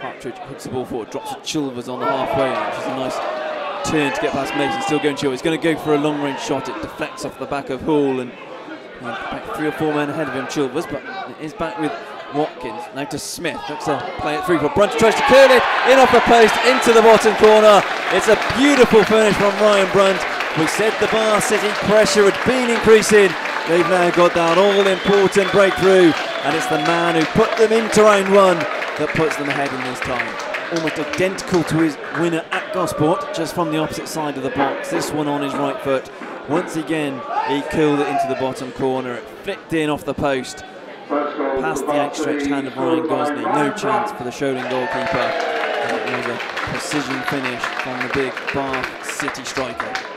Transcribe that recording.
Partridge hooks the ball forward, drops to Chilvers on the halfway which is a nice turn to get past Mason. Still going Chilvers. He's going to go for a long range shot. It deflects off the back of Hall and back three or four men ahead of him, Chilvers, but it is back with Watkins. Now to Smith. Looks to play it through for Brunt. Tries to curl it in off the post into the bottom corner. It's a beautiful finish from Ryan Brunt. We said the Bath City pressure had been increasing. They've now got that all important breakthrough, and it's the man who put them into round one that puts them ahead in this time. Almost identical to his winner at Gosport, just from the opposite side of the box. This one on his right foot. Once again, he killed it into the bottom corner. It flicked in off the post, past the outstretched hand of Ryan Gosney. No chance for the Sholing goalkeeper. And it was a precision finish from the big Bath City striker.